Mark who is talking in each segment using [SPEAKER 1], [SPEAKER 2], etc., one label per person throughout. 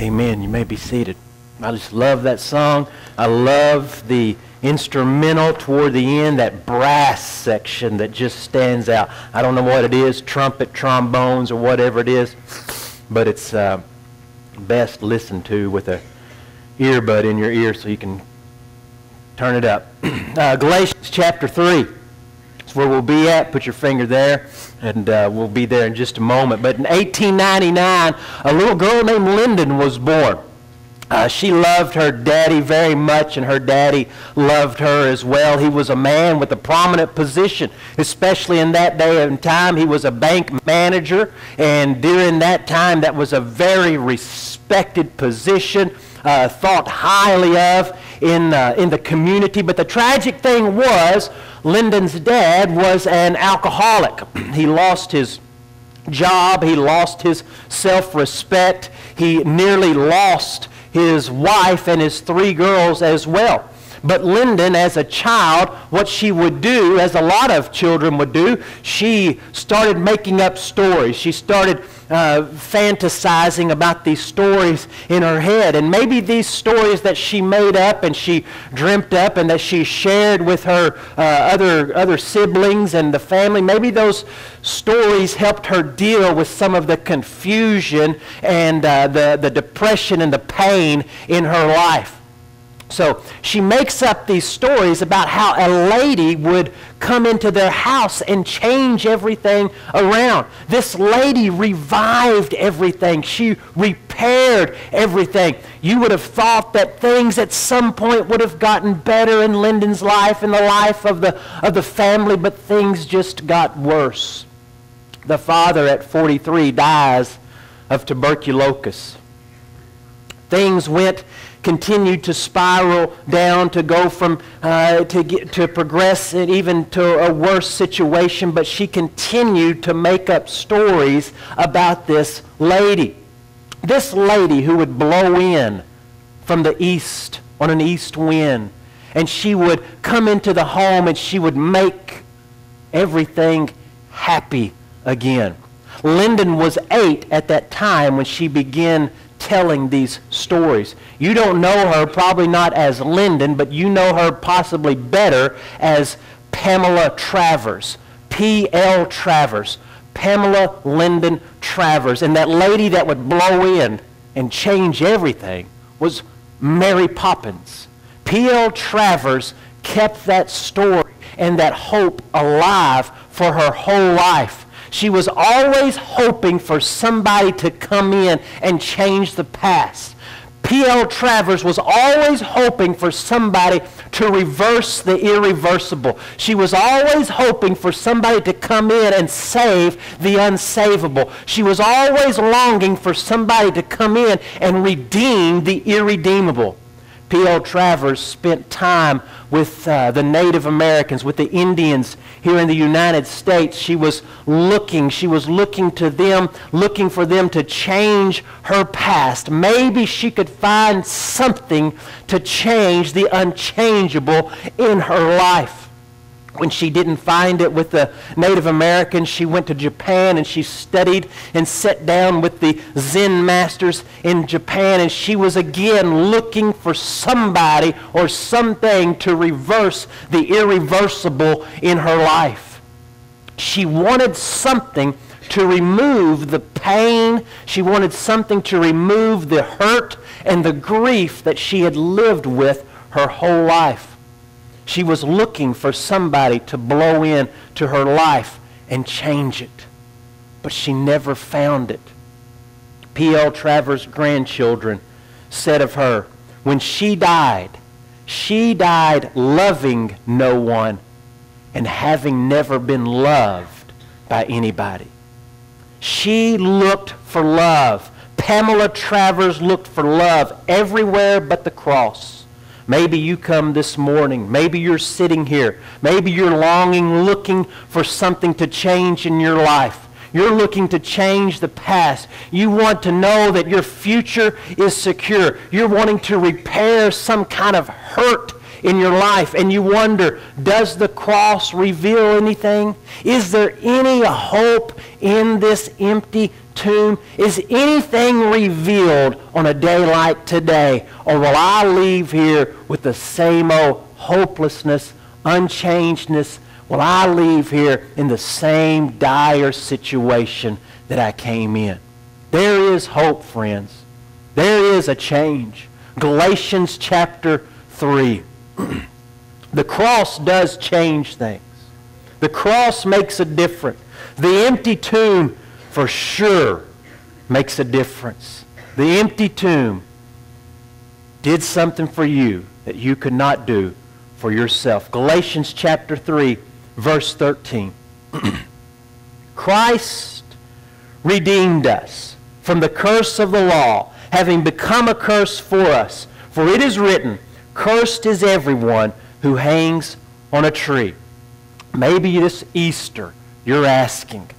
[SPEAKER 1] Amen. You may be seated. I just love that song. I love the instrumental toward the end, that brass section that just stands out. I don't know what it is, trumpet, trombones, or whatever it is, but it's uh, best listened to with a earbud in your ear so you can turn it up. Uh, Galatians chapter 3 where we'll be at. Put your finger there, and uh, we'll be there in just a moment. But in 1899, a little girl named Lyndon was born. Uh, she loved her daddy very much, and her daddy loved her as well. He was a man with a prominent position, especially in that day and time. He was a bank manager, and during that time, that was a very respected position, uh, thought highly of in, uh, in the community. But the tragic thing was, Lyndon's dad was an alcoholic. he lost his job, he lost his self respect, he nearly lost his wife and his three girls as well. But Lyndon, as a child, what she would do, as a lot of children would do, she started making up stories. She started uh, fantasizing about these stories in her head. And maybe these stories that she made up and she dreamt up and that she shared with her uh, other, other siblings and the family, maybe those stories helped her deal with some of the confusion and uh, the, the depression and the pain in her life. So she makes up these stories about how a lady would come into their house and change everything around. This lady revived everything. She repaired everything. You would have thought that things at some point would have gotten better in Lyndon's life and the life of the, of the family, but things just got worse. The father at 43 dies of tuberculosis. Things went continued to spiral down to go from uh, to get to progress and even to a worse situation but she continued to make up stories about this lady. This lady who would blow in from the east on an east wind and she would come into the home and she would make everything happy again. Lyndon was eight at that time when she began telling these stories. You don't know her probably not as Lyndon, but you know her possibly better as Pamela Travers. P.L. Travers. Pamela Lyndon Travers. And that lady that would blow in and change everything was Mary Poppins. P.L. Travers kept that story and that hope alive for her whole life. She was always hoping for somebody to come in and change the past. P.L. Travers was always hoping for somebody to reverse the irreversible. She was always hoping for somebody to come in and save the unsavable. She was always longing for somebody to come in and redeem the irredeemable. P.L. Travers spent time with uh, the Native Americans, with the Indians here in the United States. She was looking, she was looking to them, looking for them to change her past. Maybe she could find something to change the unchangeable in her life when she didn't find it with the Native Americans, she went to Japan and she studied and sat down with the Zen masters in Japan. And she was again looking for somebody or something to reverse the irreversible in her life. She wanted something to remove the pain. She wanted something to remove the hurt and the grief that she had lived with her whole life. She was looking for somebody to blow in to her life and change it. But she never found it. P.L. Travers' grandchildren said of her, when she died, she died loving no one and having never been loved by anybody. She looked for love. Pamela Travers looked for love everywhere but the cross. Maybe you come this morning. Maybe you're sitting here. Maybe you're longing, looking for something to change in your life. You're looking to change the past. You want to know that your future is secure. You're wanting to repair some kind of hurt in your life. And you wonder, does the cross reveal anything? Is there any hope in this empty tomb? Is anything revealed on a day like today? Or will I leave here with the same old hopelessness, unchangedness? Will I leave here in the same dire situation that I came in? There is hope, friends. There is a change. Galatians chapter 3. the cross does change things. The cross makes a difference. The empty tomb, for sure, makes a difference. The empty tomb did something for you that you could not do for yourself. Galatians chapter 3, verse 13. Christ redeemed us from the curse of the law, having become a curse for us. For it is written, Cursed is everyone who hangs on a tree. Maybe this Easter you're asking,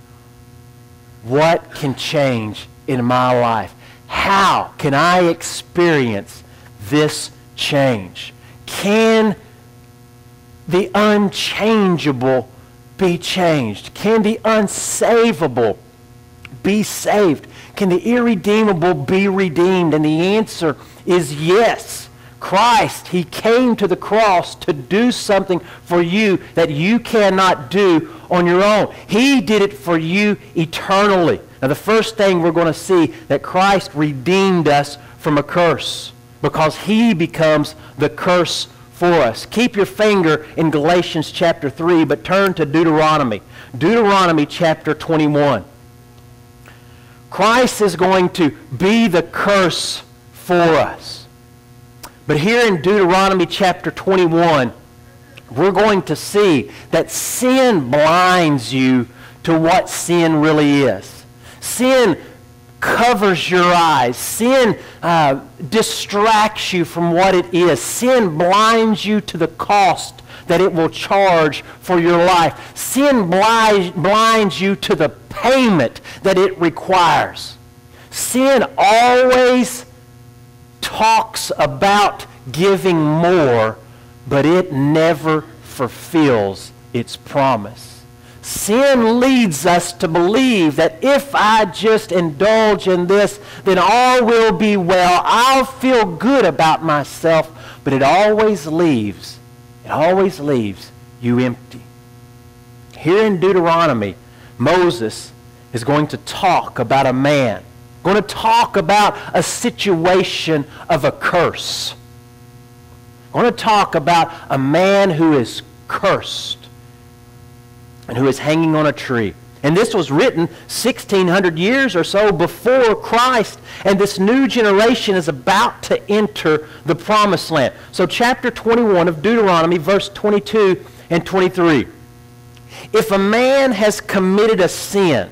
[SPEAKER 1] what can change in my life? How can I experience this change? Can the unchangeable be changed? Can the unsavable be saved? Can the irredeemable be redeemed? And the answer is yes. Christ, He came to the cross to do something for you that you cannot do on your own. He did it for you eternally. Now, the first thing we're going to see that Christ redeemed us from a curse because He becomes the curse for us. Keep your finger in Galatians chapter 3, but turn to Deuteronomy. Deuteronomy chapter 21. Christ is going to be the curse for us. But here in Deuteronomy chapter 21, we're going to see that sin blinds you to what sin really is. Sin covers your eyes. Sin uh, distracts you from what it is. Sin blinds you to the cost that it will charge for your life. Sin blinds you to the payment that it requires. Sin always talks about giving more, but it never fulfills its promise. Sin leads us to believe that if I just indulge in this, then all will be well. I'll feel good about myself, but it always leaves, it always leaves you empty. Here in Deuteronomy, Moses is going to talk about a man going to talk about a situation of a curse. Want to talk about a man who is cursed and who is hanging on a tree. And this was written 1,600 years or so before Christ. And this new generation is about to enter the promised land. So, chapter 21 of Deuteronomy, verse 22 and 23. If a man has committed a sin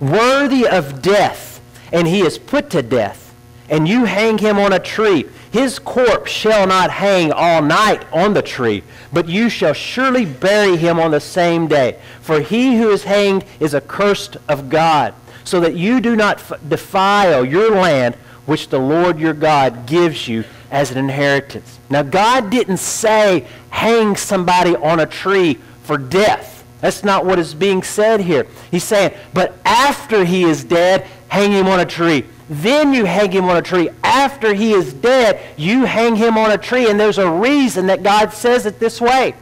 [SPEAKER 1] worthy of death, and he is put to death, and you hang him on a tree, his corpse shall not hang all night on the tree, but you shall surely bury him on the same day. For he who is hanged is accursed of God, so that you do not defile your land which the Lord your God gives you as an inheritance. Now, God didn't say hang somebody on a tree for death. That's not what is being said here. He's saying, but after he is dead, hang him on a tree. Then you hang him on a tree. After he is dead, you hang him on a tree. And there's a reason that God says it this way.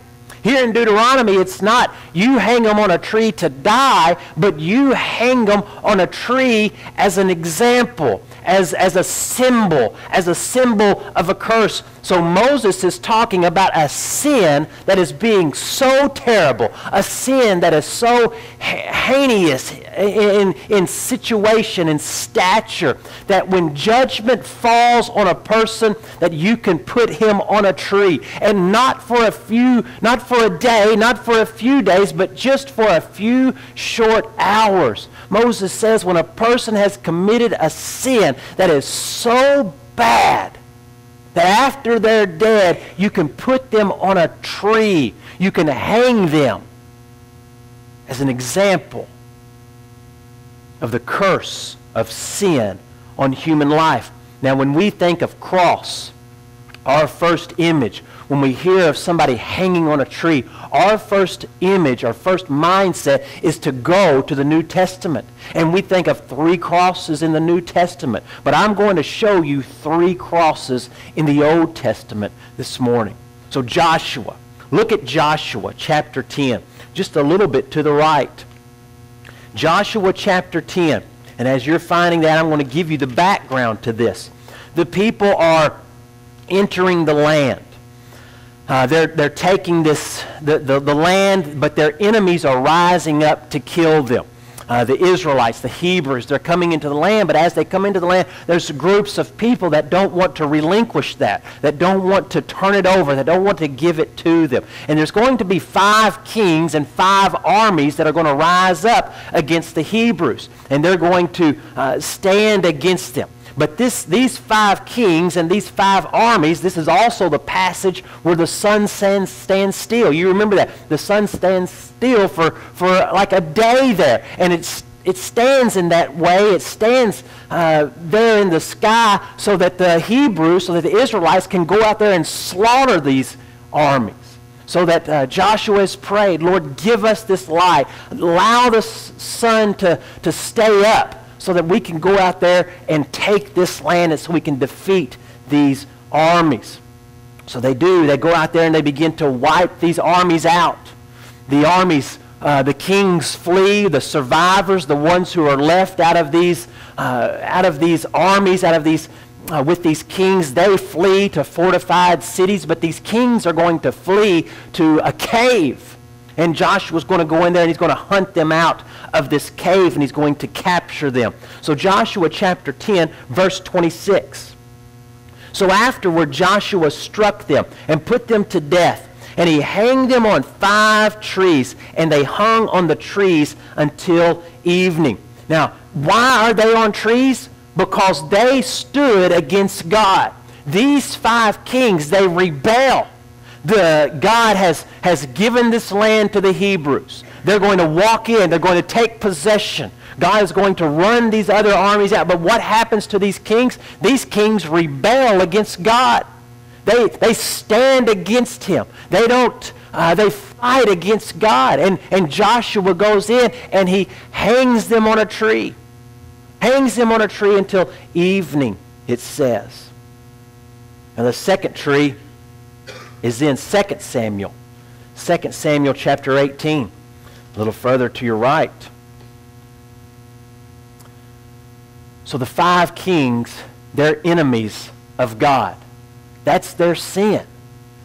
[SPEAKER 1] Here in Deuteronomy, it's not you hang them on a tree to die, but you hang them on a tree as an example, as, as a symbol, as a symbol of a curse. So Moses is talking about a sin that is being so terrible, a sin that is so heinous in, in situation and stature that when judgment falls on a person that you can put him on a tree and not for a few, not for a day, not for a few days, but just for a few short hours. Moses says when a person has committed a sin that is so bad that after they're dead, you can put them on a tree. You can hang them as an example of the curse of sin on human life. Now, when we think of cross, our first image when we hear of somebody hanging on a tree, our first image, our first mindset is to go to the New Testament. And we think of three crosses in the New Testament. But I'm going to show you three crosses in the Old Testament this morning. So Joshua, look at Joshua chapter 10, just a little bit to the right. Joshua chapter 10. And as you're finding that, I'm going to give you the background to this. The people are entering the land. Uh, they're, they're taking this, the, the, the land, but their enemies are rising up to kill them. Uh, the Israelites, the Hebrews, they're coming into the land, but as they come into the land, there's groups of people that don't want to relinquish that, that don't want to turn it over, that don't want to give it to them. And there's going to be five kings and five armies that are going to rise up against the Hebrews, and they're going to uh, stand against them. But this, these five kings and these five armies, this is also the passage where the sun stands, stands still. You remember that. The sun stands still for, for like a day there. And it's, it stands in that way. It stands uh, there in the sky so that the Hebrews, so that the Israelites can go out there and slaughter these armies so that uh, Joshua has prayed, Lord, give us this light. Allow the sun to, to stay up so that we can go out there and take this land and so we can defeat these armies. So they do. They go out there and they begin to wipe these armies out. The armies, uh, the kings flee, the survivors, the ones who are left out of these, uh, out of these armies, out of these, uh, with these kings, they flee to fortified cities, but these kings are going to flee to a cave and Joshua's going to go in there and he's going to hunt them out of this cave and he's going to capture them. So Joshua chapter 10, verse 26. So afterward Joshua struck them and put them to death. And he hanged them on five trees, and they hung on the trees until evening. Now, why are they on trees? Because they stood against God. These five kings, they rebel the, God has, has given this land to the Hebrews. They're going to walk in. They're going to take possession. God is going to run these other armies out. But what happens to these kings? These kings rebel against God. They, they stand against him. They don't, uh, they fight against God. And, and Joshua goes in and he hangs them on a tree. Hangs them on a tree until evening, it says. And the second tree is in 2 Samuel. 2 Samuel chapter 18, a little further to your right. So the five kings, they're enemies of God. That's their sin.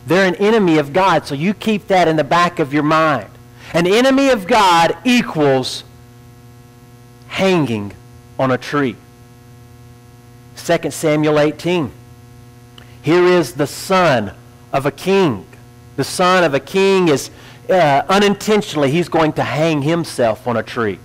[SPEAKER 1] They're an enemy of God, so you keep that in the back of your mind. An enemy of God equals hanging on a tree. 2 Samuel 18. Here is the son of a king. The son of a king is uh, unintentionally, he's going to hang himself on a tree.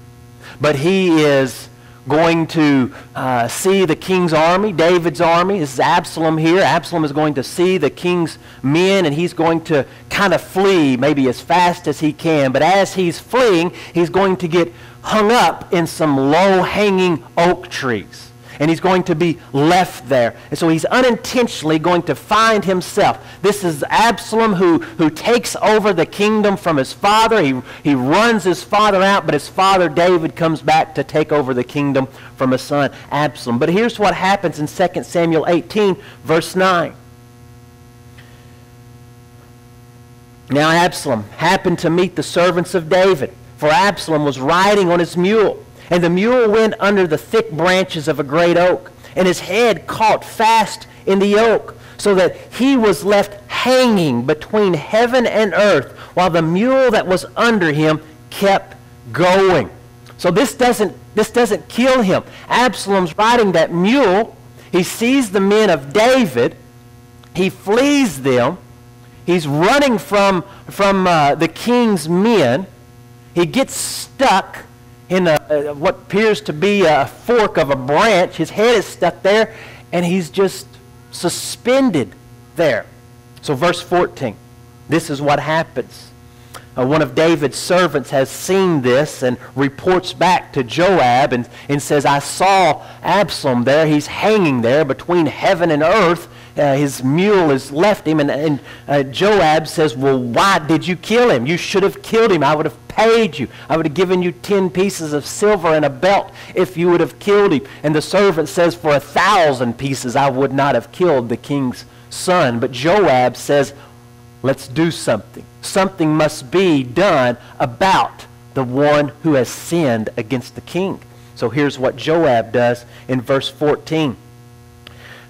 [SPEAKER 1] But he is going to uh, see the king's army, David's army. This is Absalom here. Absalom is going to see the king's men, and he's going to kind of flee, maybe as fast as he can. But as he's fleeing, he's going to get hung up in some low-hanging oak trees and he's going to be left there. And so he's unintentionally going to find himself. This is Absalom who, who takes over the kingdom from his father. He, he runs his father out, but his father David comes back to take over the kingdom from his son Absalom. But here's what happens in 2 Samuel 18, verse 9. Now Absalom happened to meet the servants of David, for Absalom was riding on his mule. And the mule went under the thick branches of a great oak, and his head caught fast in the oak, so that he was left hanging between heaven and earth, while the mule that was under him kept going. So this doesn't, this doesn't kill him. Absalom's riding that mule. He sees the men of David. He flees them. He's running from, from uh, the king's men. He gets stuck in a, what appears to be a fork of a branch. His head is stuck there, and he's just suspended there. So, verse 14, this is what happens. Uh, one of David's servants has seen this and reports back to Joab and, and says, I saw Absalom there. He's hanging there between heaven and earth. uh, his mule has left him. And, and uh, Joab says, Well, why did you kill him? You should have killed him. I would have paid you. I would have given you 10 pieces of silver and a belt if you would have killed him. And the servant says, For a thousand pieces I would not have killed the king's son. But Joab says, Let's do something. Something must be done about the one who has sinned against the king. So here's what Joab does in verse 14.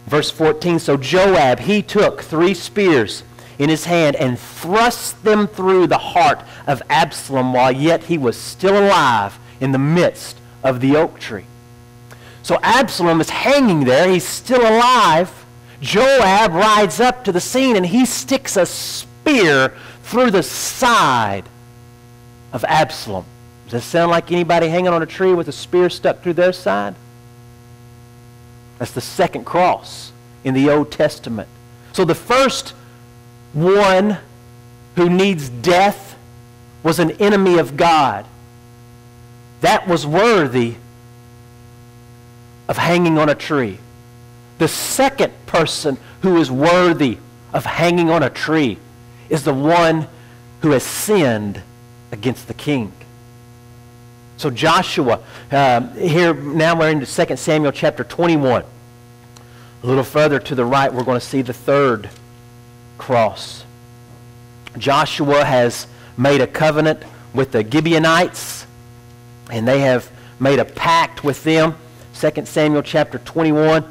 [SPEAKER 1] Verse 14, so Joab, he took three spears in his hand and thrust them through the heart of Absalom while yet he was still alive in the midst of the oak tree. So Absalom is hanging there. He's still alive. Joab rides up to the scene and he sticks a spear through the side of Absalom. Does that sound like anybody hanging on a tree with a spear stuck through their side? That's the second cross in the Old Testament. So the first one who needs death was an enemy of God. That was worthy of hanging on a tree. The second person who is worthy of hanging on a tree is the one who has sinned against the king. So Joshua, uh, here now we're into 2 Samuel chapter 21. A little further to the right, we're going to see the third cross. Joshua has made a covenant with the Gibeonites, and they have made a pact with them. 2 Samuel chapter 21.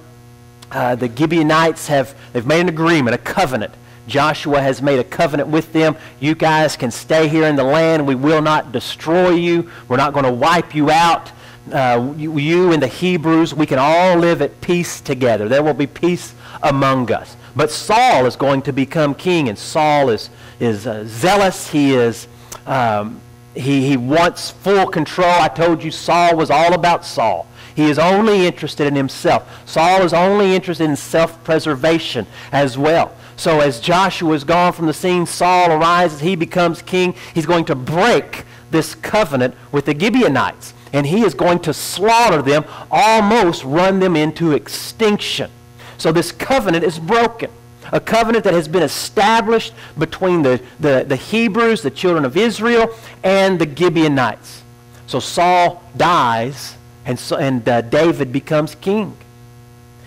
[SPEAKER 1] Uh, the Gibeonites have they've made an agreement, a covenant. Joshua has made a covenant with them. You guys can stay here in the land. We will not destroy you. We're not going to wipe you out. Uh, you, you and the Hebrews, we can all live at peace together. There will be peace among us. But Saul is going to become king, and Saul is, is uh, zealous. He is um, he, he wants full control. I told you Saul was all about Saul. He is only interested in himself. Saul is only interested in self-preservation as well. So as Joshua is gone from the scene, Saul arises, he becomes king. He's going to break this covenant with the Gibeonites. And he is going to slaughter them, almost run them into extinction. So this covenant is broken. A covenant that has been established between the, the, the Hebrews, the children of Israel, and the Gibeonites. So Saul dies, and, so, and uh, David becomes king.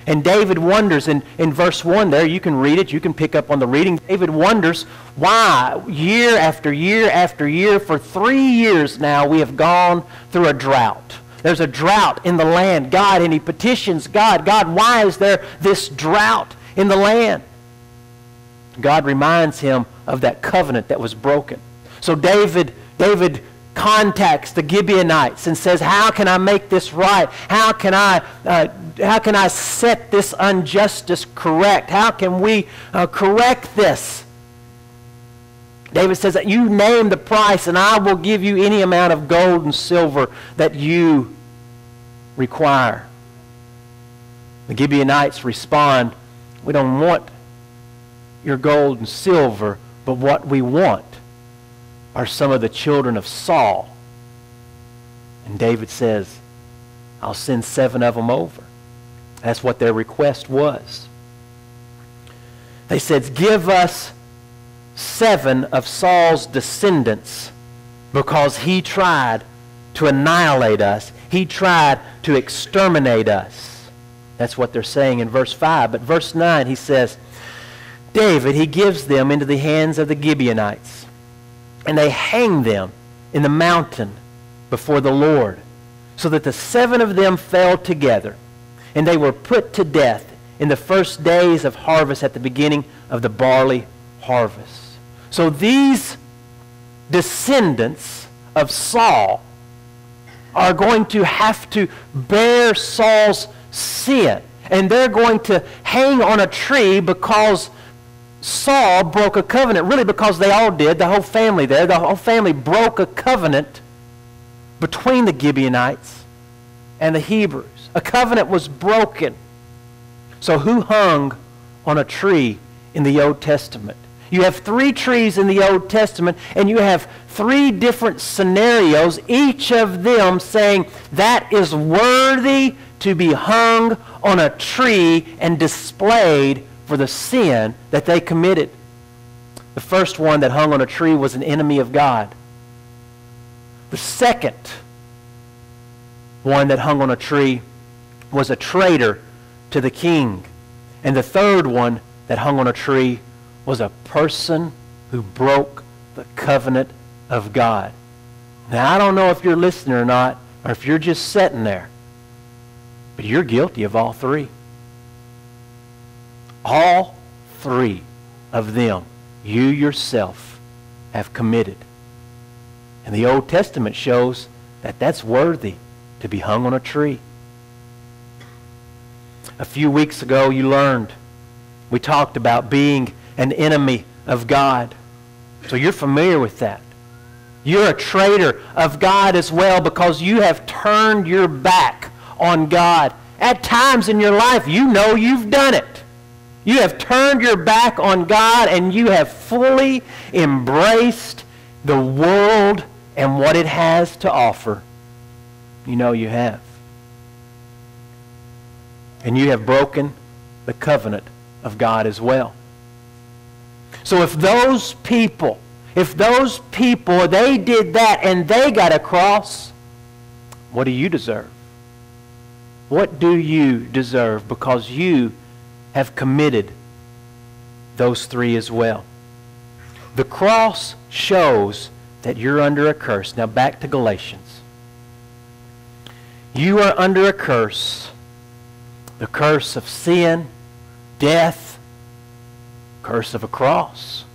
[SPEAKER 1] And David wonders in, in verse 1 there, you can read it, you can pick up on the reading. David wonders why, year after year after year, for three years now, we have gone through a drought. There's a drought in the land. God, and he petitions God, God, why is there this drought in the land? God reminds him of that covenant that was broken. So David, David contacts the Gibeonites and says, how can I make this right? How can I, uh, how can I set this injustice correct? How can we uh, correct this? David says that you name the price and I will give you any amount of gold and silver that you require. The Gibeonites respond, we don't want your gold and silver, but what we want are some of the children of Saul. And David says, I'll send seven of them over. That's what their request was. They said, Give us seven of Saul's descendants because he tried to annihilate us. He tried to exterminate us. That's what they're saying in verse 5. But verse 9, he says, David, he gives them into the hands of the Gibeonites and they hang them in the mountain before the Lord, so that the seven of them fell together, and they were put to death in the first days of harvest at the beginning of the barley harvest. So these descendants of Saul are going to have to bear Saul's sin. And they're going to hang on a tree because Saul broke a covenant, really because they all did, the whole family there. The whole family broke a covenant between the Gibeonites and the Hebrews. A covenant was broken. So who hung on a tree in the Old Testament? You have three trees in the Old Testament, and you have three different scenarios, each of them saying that is worthy to be hung on a tree and displayed for the sin that they committed. The first one that hung on a tree was an enemy of God. The second one that hung on a tree was a traitor to the king. And the third one that hung on a tree was a person who broke the covenant of God. Now, I don't know if you're listening or not, or if you're just sitting there, but you're guilty of all three. All three of them, you yourself have committed. And the Old Testament shows that that's worthy to be hung on a tree. A few weeks ago, you learned, we talked about being an enemy of God. So you're familiar with that. You're a traitor of God as well because you have turned your back on God. At times in your life, you know you've done it. You have turned your back on God and you have fully embraced the world and what it has to offer. You know you have. And you have broken the covenant of God as well. So if those people, if those people, they did that and they got a cross, what do you deserve? What do you deserve? Because you have committed those three as well. The cross shows that you're under a curse. Now back to Galatians. You are under a curse. The curse of sin, death, curse of a cross,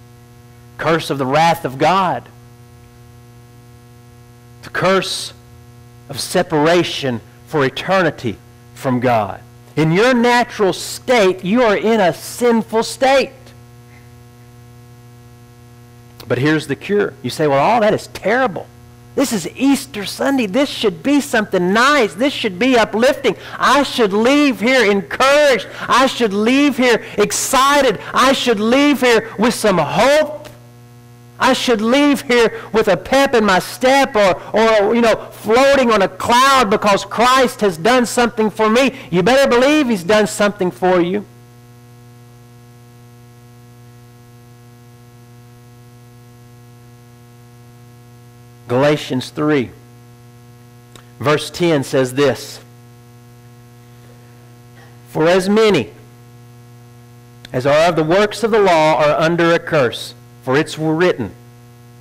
[SPEAKER 1] curse of the wrath of God, the curse of separation for eternity from God. In your natural state, you are in a sinful state. But here's the cure. You say, well, all that is terrible. This is Easter Sunday. This should be something nice. This should be uplifting. I should leave here encouraged. I should leave here excited. I should leave here with some hope I should leave here with a pep in my step or, or, you know, floating on a cloud because Christ has done something for me. You better believe he's done something for you. Galatians 3, verse 10 says this For as many as are of the works of the law are under a curse. For it's written,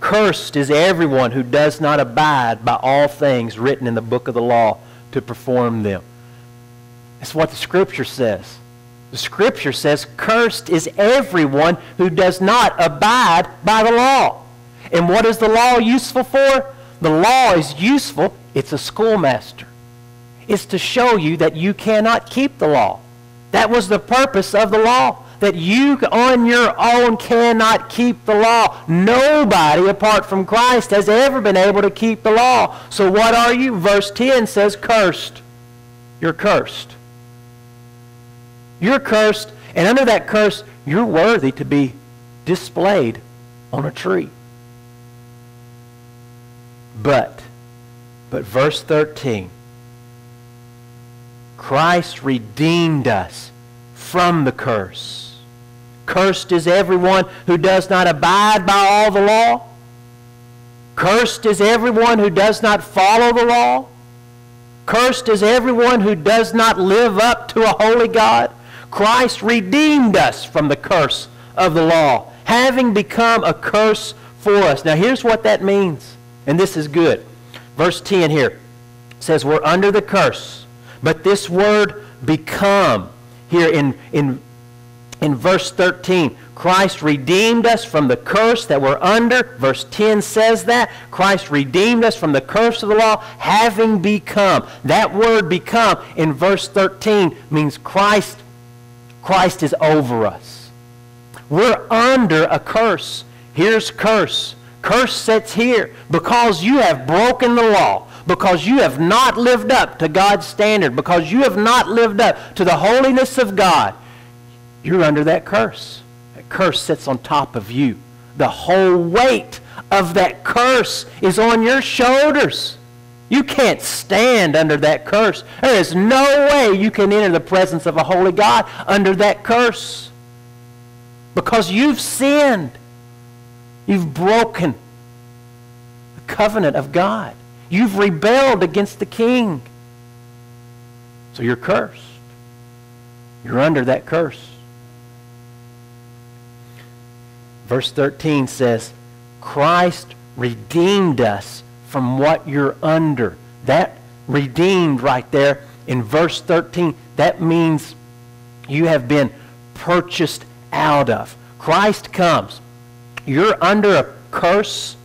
[SPEAKER 1] Cursed is everyone who does not abide by all things written in the book of the law to perform them. That's what the Scripture says. The Scripture says, Cursed is everyone who does not abide by the law. And what is the law useful for? The law is useful. It's a schoolmaster. It's to show you that you cannot keep the law. That was the purpose of the law that you on your own cannot keep the law. Nobody apart from Christ has ever been able to keep the law. So what are you? Verse 10 says cursed. You're cursed. You're cursed, and under that curse, you're worthy to be displayed on a tree. But, but verse 13, Christ redeemed us from the curse Cursed is everyone who does not abide by all the law. Cursed is everyone who does not follow the law. Cursed is everyone who does not live up to a holy God. Christ redeemed us from the curse of the law, having become a curse for us. Now here's what that means, and this is good. Verse 10 here says we're under the curse, but this word become here in, in in verse 13, Christ redeemed us from the curse that we're under. Verse 10 says that. Christ redeemed us from the curse of the law, having become. That word become in verse 13 means Christ, Christ is over us. We're under a curse. Here's curse. Curse sits here because you have broken the law because you have not lived up to God's standard, because you have not lived up to the holiness of God you're under that curse. That curse sits on top of you. The whole weight of that curse is on your shoulders. You can't stand under that curse. There is no way you can enter the presence of a holy God under that curse. because you've sinned. You've broken the covenant of God. You've rebelled against the king. So you're cursed. You're under that curse. Verse 13 says, Christ redeemed us from what you're under. That redeemed right there in verse 13, that means you have been purchased out of. Christ comes. You're under a curse,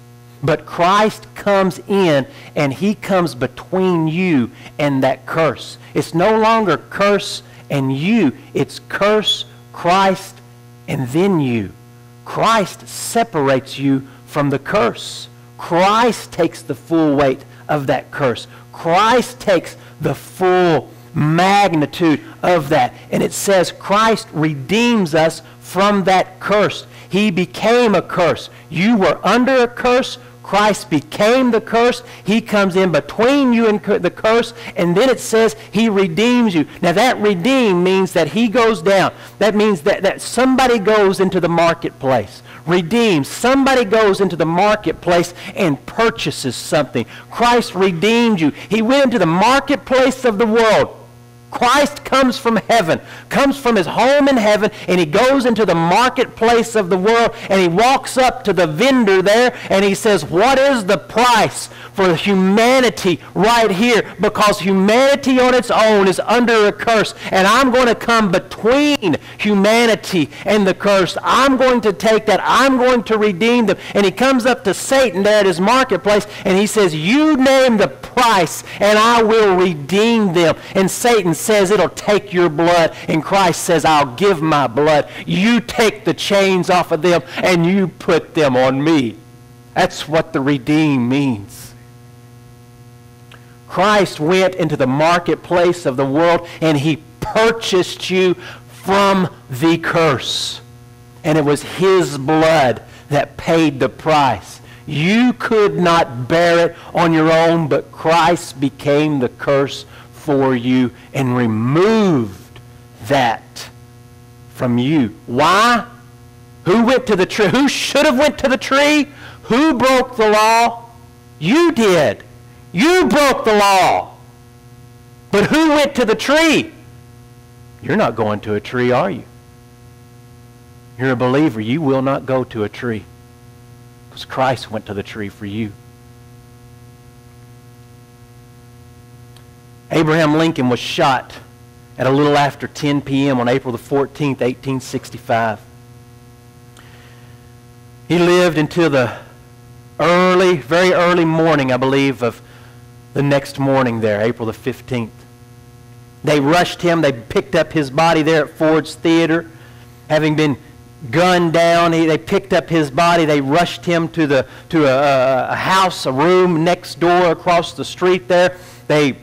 [SPEAKER 1] but Christ comes in and he comes between you and that curse. It's no longer curse and you, it's curse, Christ, and then you. Christ separates you from the curse. Christ takes the full weight of that curse. Christ takes the full magnitude of that. And it says Christ redeems us from that curse. He became a curse. You were under a curse. Christ became the curse. He comes in between you and the curse. And then it says he redeems you. Now that redeem means that he goes down. That means that, that somebody goes into the marketplace. Redeems. Somebody goes into the marketplace and purchases something. Christ redeemed you. He went into the marketplace of the world Christ comes from heaven, comes from his home in heaven, and he goes into the marketplace of the world, and he walks up to the vendor there, and he says, What is the price for humanity right here? Because humanity on its own is under a curse, and I'm going to come between humanity and the curse. I'm going to take that. I'm going to redeem them. And he comes up to Satan there at his marketplace, and he says, You name the price, and I will redeem them. And Satan says it'll take your blood, and Christ says, I'll give my blood. You take the chains off of them, and you put them on me. That's what the redeem means. Christ went into the marketplace of the world, and he purchased you from the curse. And it was his blood that paid the price. You could not bear it on your own, but Christ became the curse for you and removed that from you. Why? Who went to the tree? Who should have went to the tree? Who broke the law? You did. You broke the law. But who went to the tree? You're not going to a tree, are you? You're a believer. You will not go to a tree because Christ went to the tree for you. Abraham Lincoln was shot at a little after 10 p.m. on April the 14th, 1865. He lived until the early, very early morning, I believe, of the next morning there, April the 15th. They rushed him. They picked up his body there at Ford's Theater. Having been gunned down, he, they picked up his body. They rushed him to, the, to a, a house, a room next door across the street there. They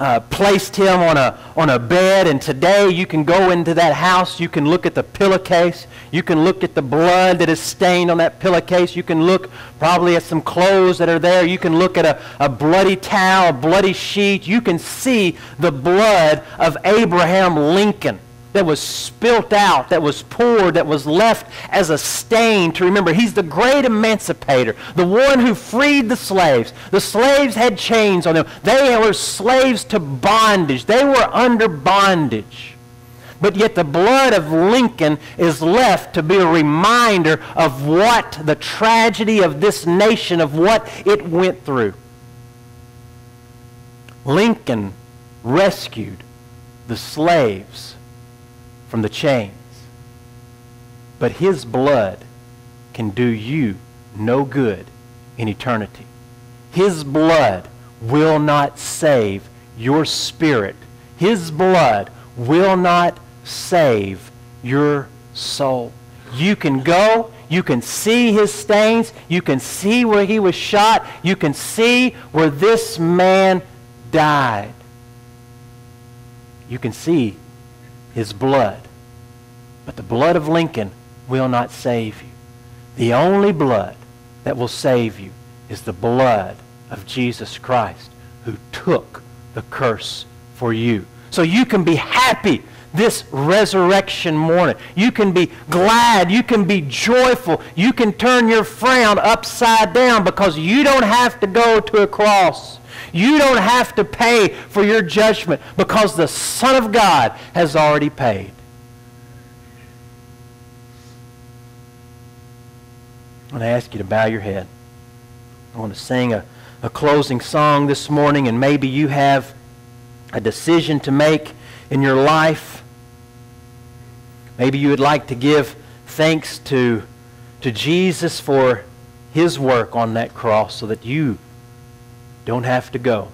[SPEAKER 1] uh, placed him on a, on a bed, and today you can go into that house, you can look at the pillowcase, you can look at the blood that is stained on that pillowcase, you can look probably at some clothes that are there, you can look at a, a bloody towel, a bloody sheet, you can see the blood of Abraham Lincoln that was spilt out, that was poured, that was left as a stain to remember. He's the great emancipator, the one who freed the slaves. The slaves had chains on them. They were slaves to bondage. They were under bondage. But yet the blood of Lincoln is left to be a reminder of what the tragedy of this nation, of what it went through. Lincoln rescued the slaves from the chains. But his blood can do you no good in eternity. His blood will not save your spirit. His blood will not save your soul. You can go, you can see his stains, you can see where he was shot, you can see where this man died. You can see his blood. But the blood of Lincoln will not save you. The only blood that will save you is the blood of Jesus Christ who took the curse for you. So you can be happy this resurrection morning. You can be glad. You can be joyful. You can turn your frown upside down because you don't have to go to a cross. You don't have to pay for your judgment because the Son of God has already paid. I want to ask you to bow your head. I want to sing a, a closing song this morning, and maybe you have a decision to make in your life. Maybe you would like to give thanks to, to Jesus for his work on that cross so that you don't have to go.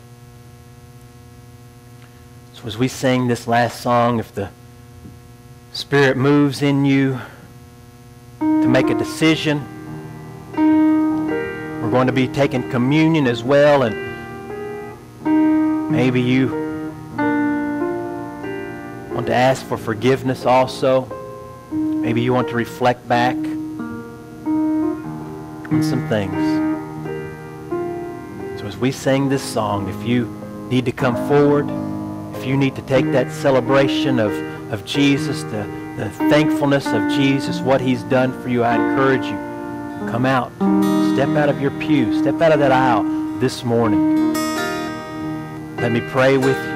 [SPEAKER 1] So as we sing this last song, if the Spirit moves in you to make a decision, we're going to be taking communion as well, and maybe you want to ask for forgiveness also. Maybe you want to reflect back on some things. We sing this song, if you need to come forward, if you need to take that celebration of, of Jesus, the, the thankfulness of Jesus, what he's done for you, I encourage you, come out. Step out of your pew. Step out of that aisle this morning. Let me pray with you.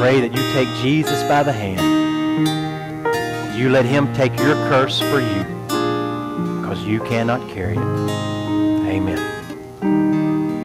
[SPEAKER 1] Pray that you take Jesus by the hand. You let him take your curse for you because you cannot carry it. Amen.